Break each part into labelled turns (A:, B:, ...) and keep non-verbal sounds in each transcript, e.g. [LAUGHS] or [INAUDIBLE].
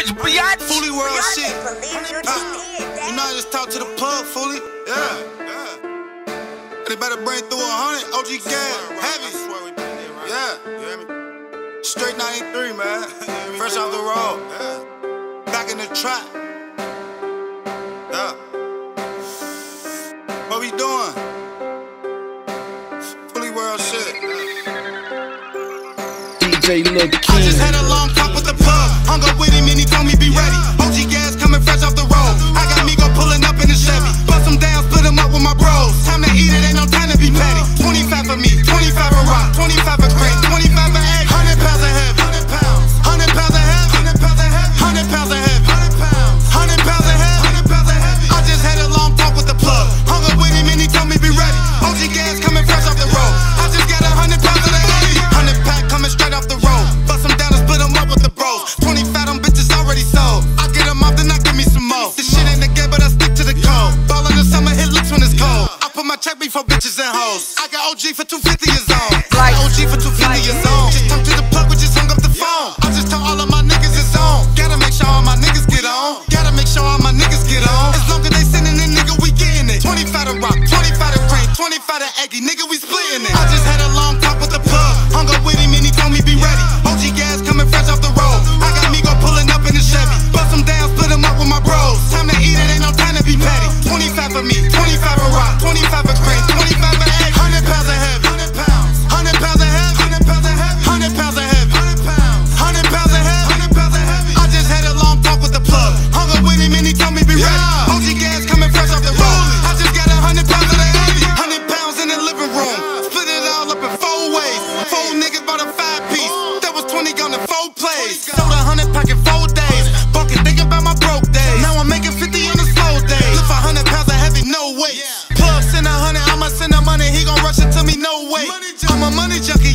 A: rich beyond
B: fully world
C: Beyonce
B: shit.
C: You,
B: uh, you know I just talk to the plug, fully. Yeah. yeah. They better bring through a hundred OG gas heavy. Yeah. Straight 93, man. [LAUGHS] Fresh off the road. Yeah. Back in the trap. Yeah. What we doing? Fully world shit.
D: DJ Look
B: I just had a long Hung up with him and he me for bitches and hoes. I got OG for 250 years on.
A: Like,
B: OG for 250 like, years on. Just talk to the plug, we just hung up the phone. I just told all of my niggas it's on. Gotta make sure all my niggas get on. Gotta make sure all my niggas get on. As long as they sending a nigga, we getting it. 25 to rock, 25 to rain, 25 to Aggie, nigga, we split. Carson to me, no way. I'm a money junkie.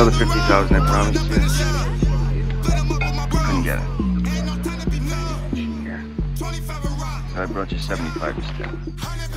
B: another
E: 50,000, I
B: promise
E: you. Couldn't get it. Yeah. So I brought you 75 instead.